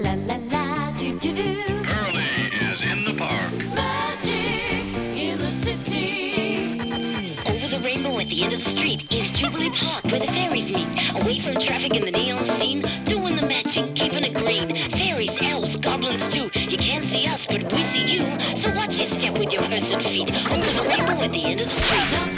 La la la do do do. Early is in the park. Magic in the city. Over the rainbow at the end of the street is Jubilee Park where the fairies meet. Away from traffic and the neon scene, doing the magic, keeping it green. Fairies, elves, goblins too. You can't see us, but we see you. So watch your step with your person feet. Over the rainbow at the end of the street.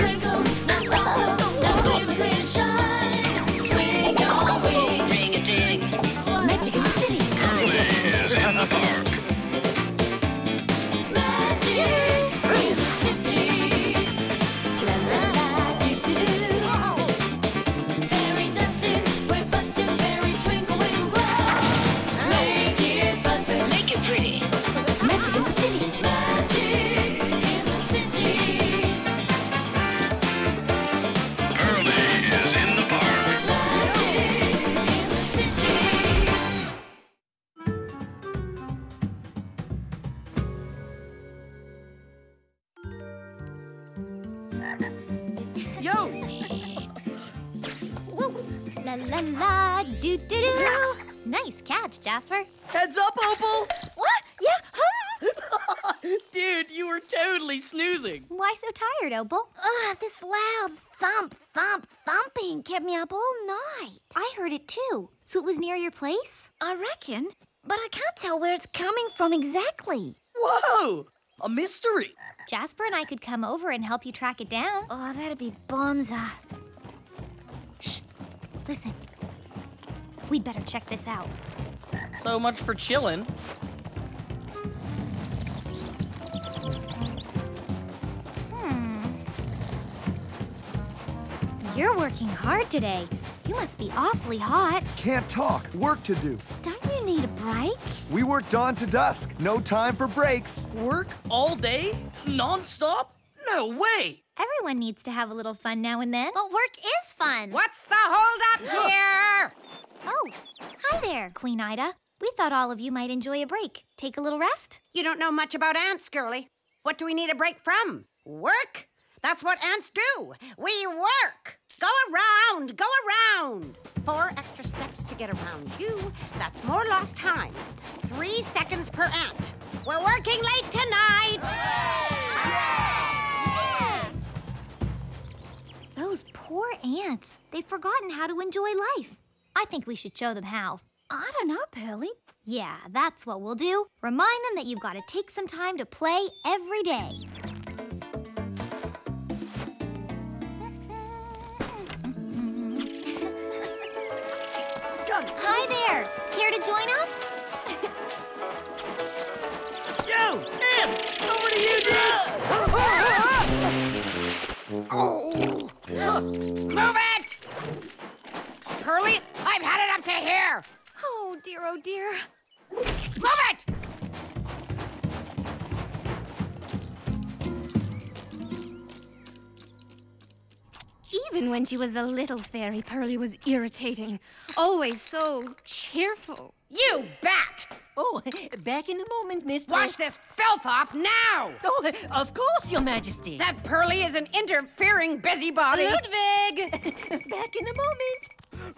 Jasper. Heads up, Opal! What? Yeah. Huh? Dude, you were totally snoozing. Why so tired, Opal? Ugh, this loud thump, thump, thumping kept me up all night. I heard it too. So it was near your place? I reckon, but I can't tell where it's coming from exactly. Whoa! A mystery. Jasper and I could come over and help you track it down. Oh, that'd be bonza. Shh. Listen. We'd better check this out. So much for chillin'. Hmm. You're working hard today. You must be awfully hot. Can't talk, work to do. Don't you need a break? We work dawn to dusk, no time for breaks. Work all day? Non-stop? No way! Everyone needs to have a little fun now and then. But work is fun. What's the holdup here? Oh, hi there, Queen Ida. We thought all of you might enjoy a break. Take a little rest. You don't know much about ants, girlie. What do we need a break from? Work? That's what ants do. We work. Go around, go around. Four extra steps to get around you. That's more lost time. Three seconds per ant. We're working late tonight. Those poor ants. They've forgotten how to enjoy life. I think we should show them how. I don't know, Pearlie. Yeah, that's what we'll do. Remind them that you've got to take some time to play every day. When she was a little fairy, Pearlie was irritating. Always so cheerful. You bat! Oh, back in a moment, miss. Wash this filth off now! Oh, of course, Your Majesty. That Pearlie is an interfering busybody. Ludwig! Back in a moment.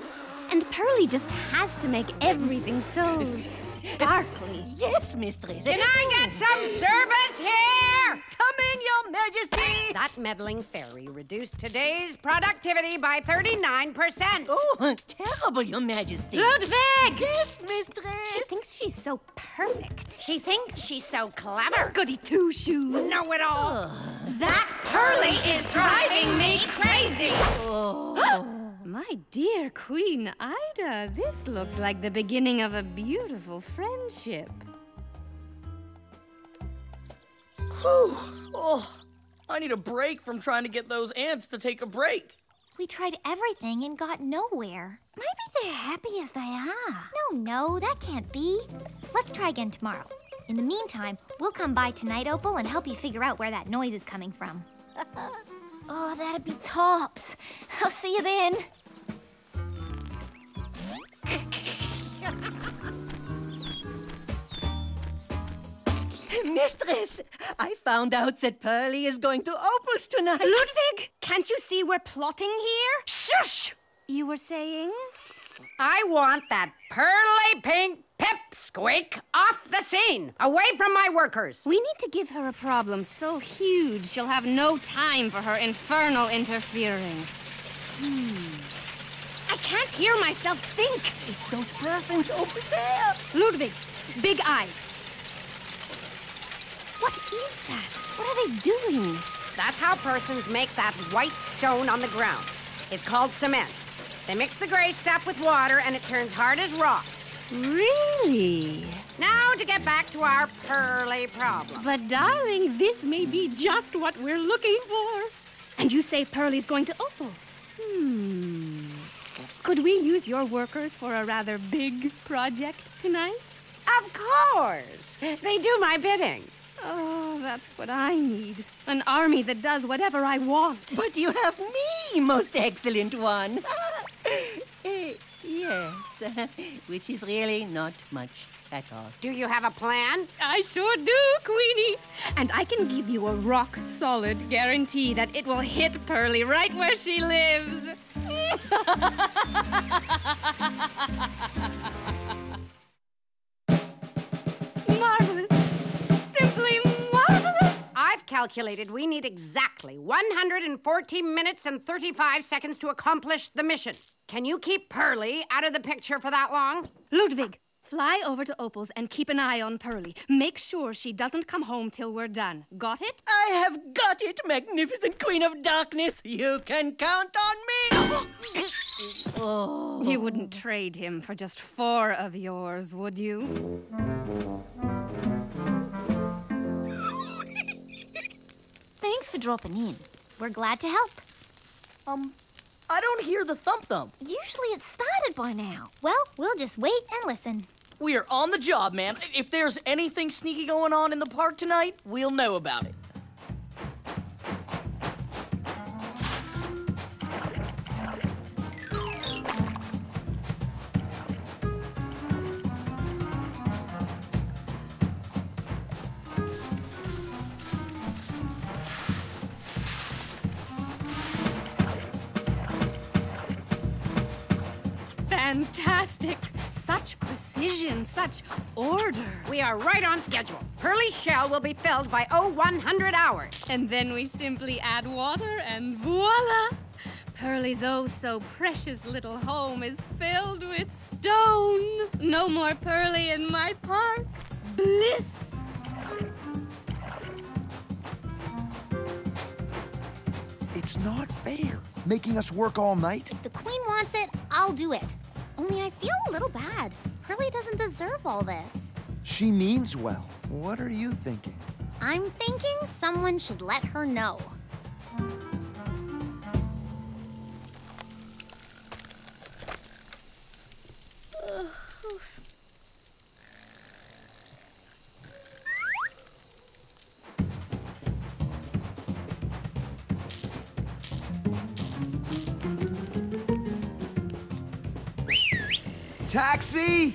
and Pearlie just has to make everything so sparkly. Yes, Mistress. Can I get some service here? Coming, Your Majesty. That meddling fairy reduced today's productivity by 39%. Oh, terrible, Your Majesty. Ludwig! Yes, Mistress. She thinks she's so perfect. She thinks she's so clever. Goody two shoes. Know it all. That Pearlie is driving me crazy. Oh. My dear Queen Ida, this looks like the beginning of a beautiful friendship. Whew. Oh, I need a break from trying to get those ants to take a break. We tried everything and got nowhere. Maybe they're happy as they are. No, no, that can't be. Let's try again tomorrow. In the meantime, we'll come by tonight, Opal, and help you figure out where that noise is coming from. oh, that'd be tops. I'll see you then. Mistress, I found out that Pearlie is going to Opal's tonight. Ludwig, can't you see we're plotting here? Shush! You were saying? I want that pearly pink pip Pipsqueak, off the scene! Away from my workers! We need to give her a problem so huge she'll have no time for her infernal interfering. Hmm. I can't hear myself think. It's those persons over there. Ludwig, big eyes. What is that? What are they doing? That's how persons make that white stone on the ground. It's called cement. They mix the gray stuff with water and it turns hard as rock. Really? Now to get back to our pearly problem. But darling, this may be just what we're looking for. And you say Pearlie's going to Opal's. Hmm. Could we use your workers for a rather big project tonight? Of course! They do my bidding. Oh, that's what I need. An army that does whatever I want. But you have me, most excellent one. Eh, yes, which is really not much at all. Do you have a plan? I sure do, Queenie. And I can give you a rock solid guarantee that it will hit Pearlie right where she lives. calculated we need exactly 114 minutes and 35 seconds to accomplish the mission. Can you keep Pearlie out of the picture for that long? Ludwig, fly over to Opal's and keep an eye on Pearlie. Make sure she doesn't come home till we're done. Got it? I have got it, magnificent Queen of Darkness. You can count on me. oh. You wouldn't trade him for just four of yours, would you? For dropping in. We're glad to help. Um, I don't hear the thump thump. Usually it's started by now. Well, we'll just wait and listen. We are on the job, man. If there's anything sneaky going on in the park tonight, we'll know about it. Such order. We are right on schedule. Pearlie's shell will be filled by 0100 hours. And then we simply add water and voila! Pearlie's oh so precious little home is filled with stone. No more Pearlie in my park. Bliss. It's not fair. Making us work all night? If the queen wants it, I'll do it. Only I feel a little bad. Pearlie doesn't deserve all this. She means well. What are you thinking? I'm thinking someone should let her know. Taxi!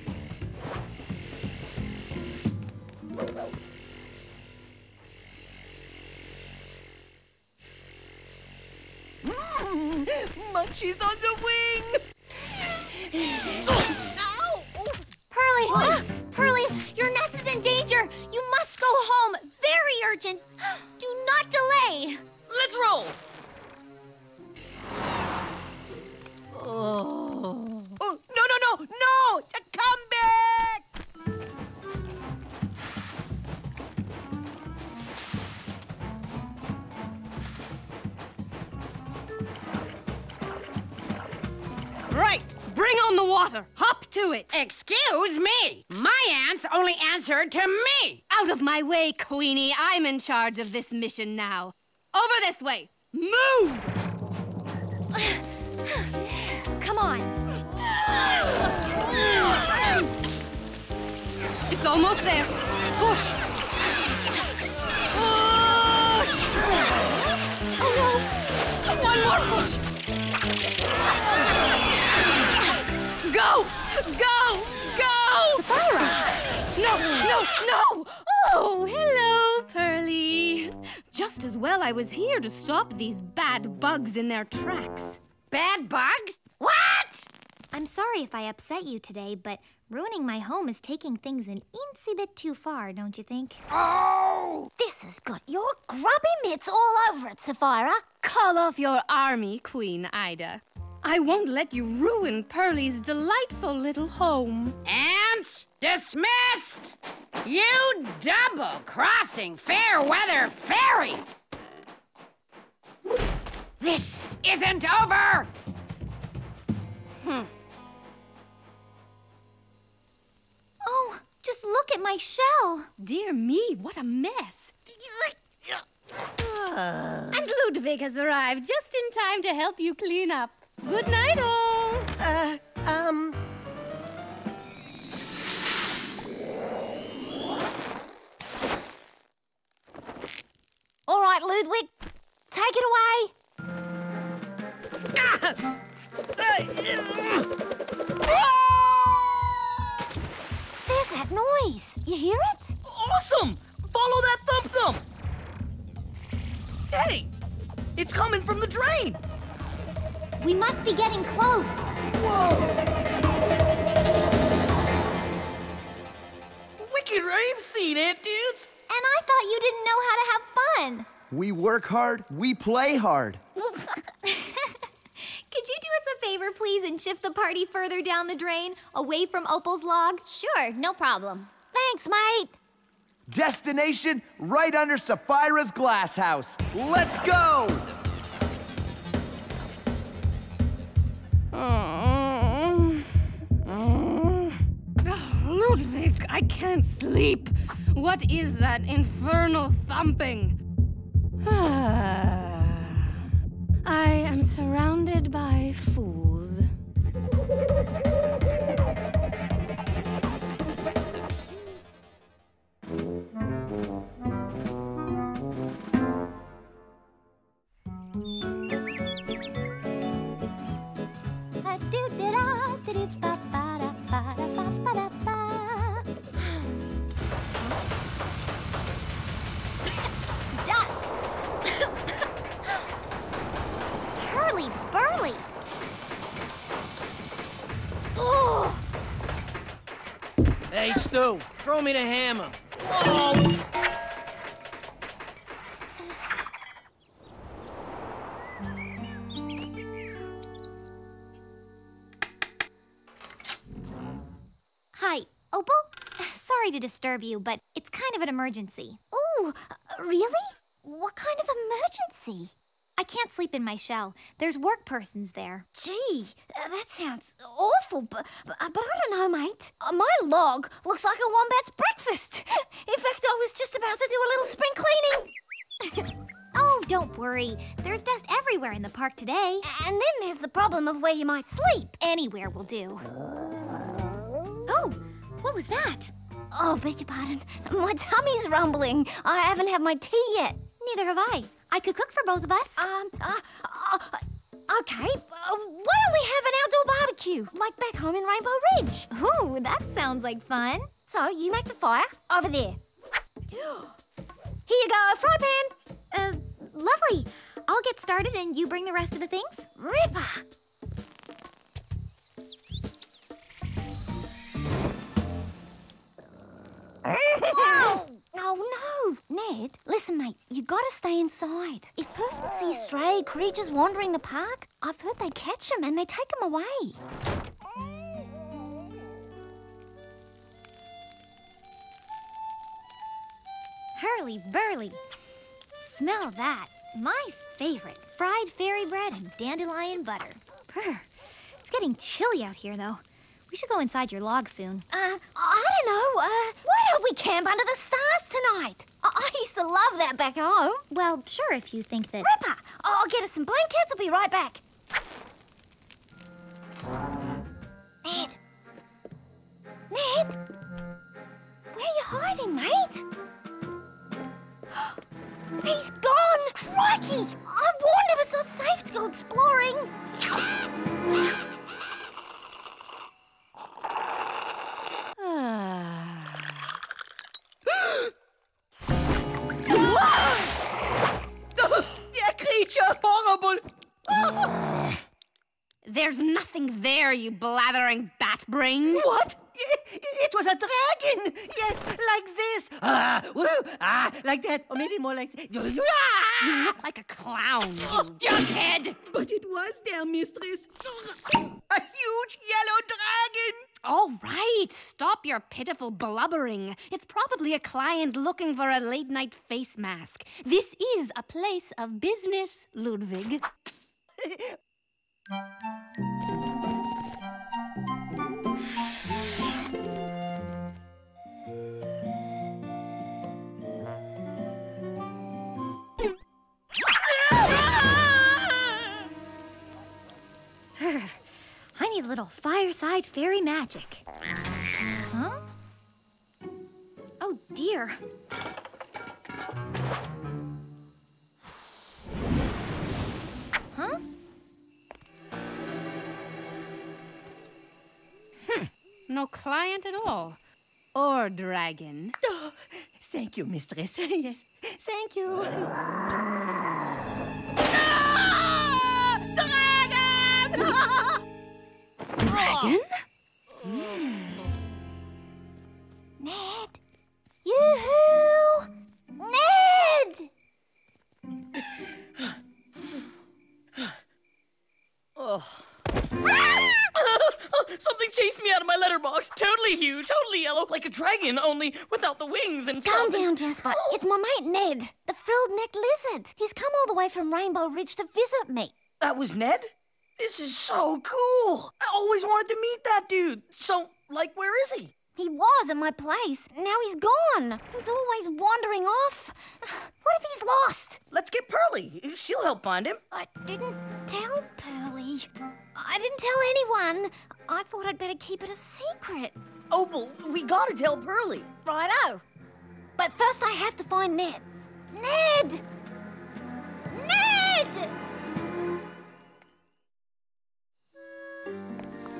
Water. Hop to it. Excuse me! My ants only answer to me! Out of my way, Queenie. I'm in charge of this mission now. Over this way. Move! Come on. It's almost there. Push. Push. Oh no! One more push. Go! Go! Go! No, no, no! Oh, hello, Pearlie. Just as well I was here to stop these bad bugs in their tracks. Bad bugs? What? I'm sorry if I upset you today, but ruining my home is taking things an eensy bit too far, don't you think? Oh! This has got your grubby mitts all over it, Saphira. Call off your army, Queen Ida. I won't let you ruin Pearlie's delightful little home. Ants dismissed! You double crossing fair weather fairy! This isn't over! Hmm. Oh, just look at my shell. Dear me, what a mess. And Ludwig has arrived just in time to help you clean up. Good night, all. Uh, um. All right, Ludwig, take it away. There's that noise. You hear it? Awesome! Follow that thump thump! Hey! It's coming from the drain! We must be getting close. Whoa! Wicked rave scene, Ant Dudes! And I thought you didn't know how to have fun. We work hard, we play hard. Could you do us a favor, please, and shift the party further down the drain, away from Opal's log? Sure, no problem. Thanks, mate. Destination right under Saphira's glass house. Let's go! I can't sleep. What is that infernal thumping? I am surrounded by fools. Hey, throw me the hammer. Hi, Opal? Sorry to disturb you, but it's kind of an emergency. Ooh, uh, really? What kind of emergency? I can't sleep in my shell. There's work persons there. Gee, uh, that sounds awful, but, but, uh, but I don't know, mate. Uh, my log looks like a wombat's breakfast. In fact, I was just about to do a little spring cleaning. Oh, don't worry. There's dust everywhere in the park today. And then there's the problem of where you might sleep. Anywhere will do. Oh, what was that? Oh, beg your pardon. My tummy's rumbling. I haven't had my tea yet. Neither have I. I could cook for both of us. Um, uh, uh, okay. Uh, why don't we have an outdoor barbecue, like back home in Rainbow Ridge? Ooh, that sounds like fun. So you make the fire over there. Here you go, fry pan. Uh, lovely. I'll get started and you bring the rest of the things? Ripper. Oh no! Ned, listen, mate, you gotta stay inside. If persons see stray creatures wandering the park, I've heard they catch them and they take them away. Hurly burly. Smell that. My favorite. Fried fairy bread and dandelion butter. Brr. It's getting chilly out here, though. We should go inside your log soon. Uh, I don't know. Uh, why don't we camp under the stars tonight? I, I used to love that back home. Well, sure, if you think that. Ripper, I'll get us some blankets. I'll be right back. Ned. Ned. Where are you hiding, mate? He's gone! Crikey! I warned him it's not safe to go exploring. There's nothing there, you blathering bat brain. What? It was a dragon! Yes, like this! Ah, woo, ah, like that. Or maybe more like. You look like a clown, you junkhead. But it was there, mistress. A huge yellow dragon! All right, stop your pitiful blubbering. It's probably a client looking for a late night face mask. This is a place of business, Ludwig. I need a little fireside fairy magic. Huh? Oh dear. No client at all. Or dragon. Oh, thank you, mistress. yes, thank you. Dragon, only without the wings and Calm something. down, Jasper. It's my mate Ned, the frilled-necked lizard. He's come all the way from Rainbow Ridge to visit me. That was Ned? This is so cool. I always wanted to meet that dude. So, like, where is he? He was at my place. Now he's gone. He's always wandering off. What if he's lost? Let's get Pearlie. She'll help find him. I didn't tell Pearlie. I didn't tell anyone. I thought I'd better keep it a secret. Oh, Opal, we gotta tell Pearlie. Righto. But first I have to find Ned. Ned! Ned!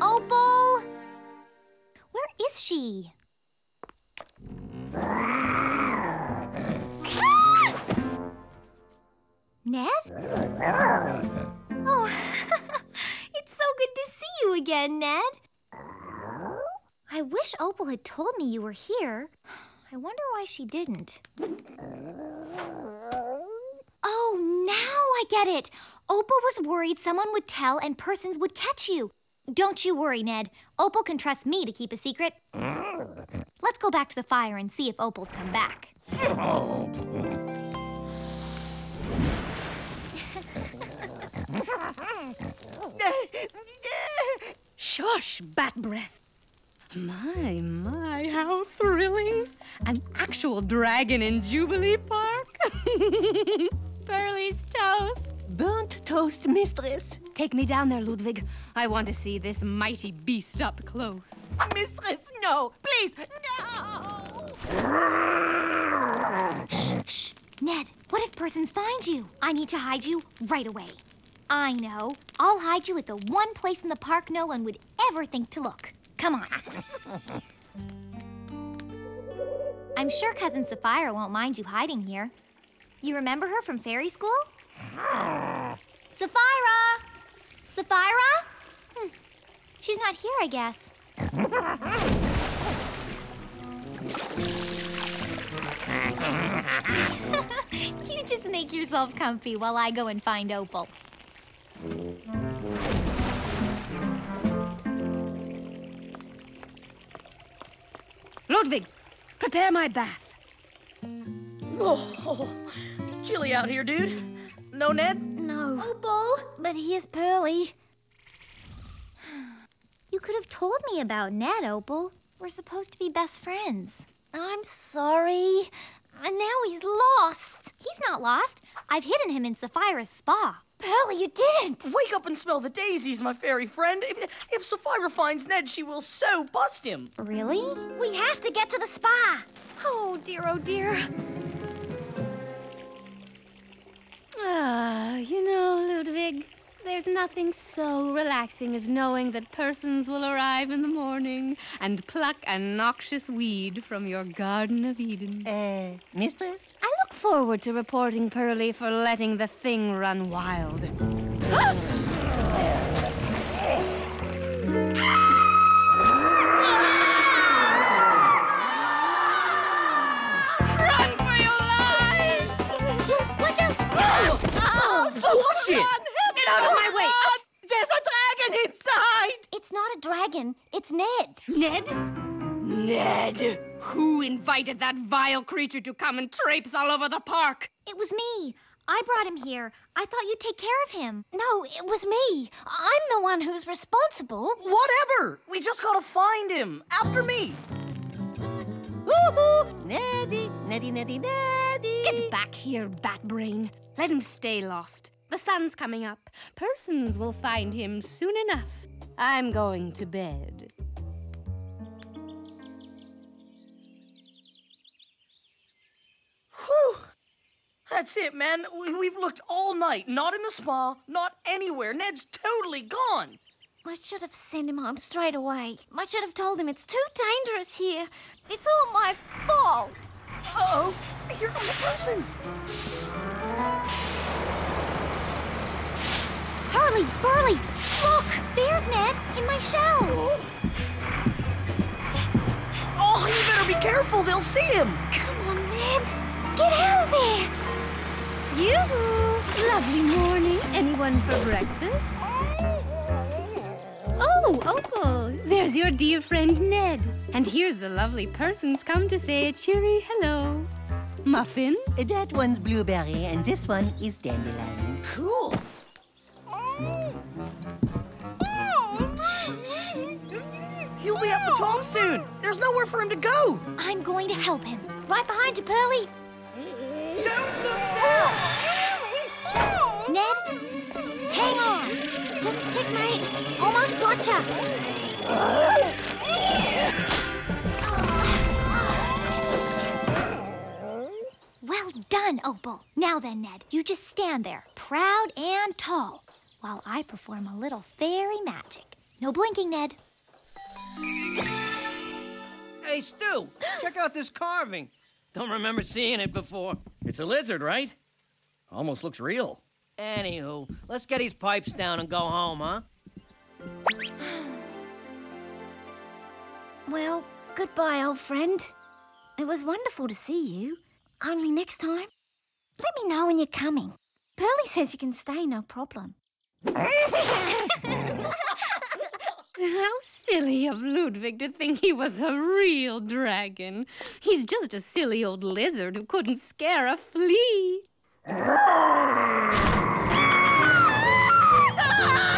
Opal! Where is she? Ned? Oh, it's so good to see you again, Ned. I wish Opal had told me you were here. I wonder why she didn't. Oh, now I get it. Opal was worried someone would tell and persons would catch you. Don't you worry, Ned. Opal can trust me to keep a secret. Let's go back to the fire and see if Opal's come back. Shush, bat breath. My, my, how thrilling. An actual dragon in Jubilee Park. Pearlie's toast. Burnt toast, mistress. Take me down there, Ludwig. I want to see this mighty beast up close. Mistress, no, please, no! Shh! Ned, what if persons find you? I need to hide you right away. I know. I'll hide you at the one place in the park no one would ever think to look. Come on. I'm sure Cousin Saphira won't mind you hiding here. You remember her from fairy school? Saphira! Saphira? Hmm. She's not here, I guess. you just make yourself comfy while I go and find Opal. Ludwig, prepare my bath. Oh, it's chilly out here, dude. No, Ned? No. Oh, Opal? But he is Pearlie. You could have told me about Ned, Opal. We're supposed to be best friends. I'm sorry. And now he's lost. He's not lost. I've hidden him in Saphira's spa. Pearlie, you didn't. Wake up and smell the daisies, my fairy friend. If, if Saphira finds Ned, she will so bust him. Really? We have to get to the spa. Oh, dear, oh, dear. Ah, you know, Ludwig, there's nothing so relaxing as knowing that persons will arrive in the morning and pluck a noxious weed from your Garden of Eden. Uh, mistress? forward to reporting Pearlie for letting the thing run wild. Run for your life! Watch out! Oh, oh, watch it! Get out of my way! Oh, there's a dragon inside! It's not a dragon, it's Ned. Ned? Ned! Who invited that vile creature to come and traipse all over the park? It was me. I brought him here. I thought you'd take care of him. No, it was me. I'm the one who's responsible. Whatever! We just gotta find him. After me. Woohoo! Neddy, Neddy, Neddy, Neddy. Get back here, Batbrain. Let him stay lost. The sun's coming up. Persons will find him soon enough. I'm going to bed. That's it, man. We- We've looked all night. Not in the spa, not anywhere. Ned's totally gone. I should have sent him home straight away. I should have told him it's too dangerous here. It's all my fault. Uh-oh. Here come the persons. Hurley, Burley, look! There's Ned in my shell. Oh, you better be careful. They'll see him. Come on, Ned. Get out of there. Yoo-hoo! Lovely morning. Anyone for breakfast? Oh, Opal, there's your dear friend Ned. And here's the lovely persons come to say a cheery hello. Muffin? That one's blueberry, and this one is dandelion. Cool. He'll be at the top soon. There's nowhere for him to go. I'm going to help him. Right behind you, Pearlie. Don't look gotcha. Well done, Opal. Now then, Ned, you just stand there, proud and tall, while I perform a little fairy magic. No blinking, Ned. Hey, Stu, check out this carving. Don't remember seeing it before. It's a lizard, right? Almost looks real. Anywho, let's get these pipes down and go home, huh? Well, goodbye, old friend. It was wonderful to see you. Only next time, let me know when you're coming. Pearlie says you can stay, no problem. How silly of Ludwig to think he was a real dragon. He's just a silly old lizard who couldn't scare a flea. Ah!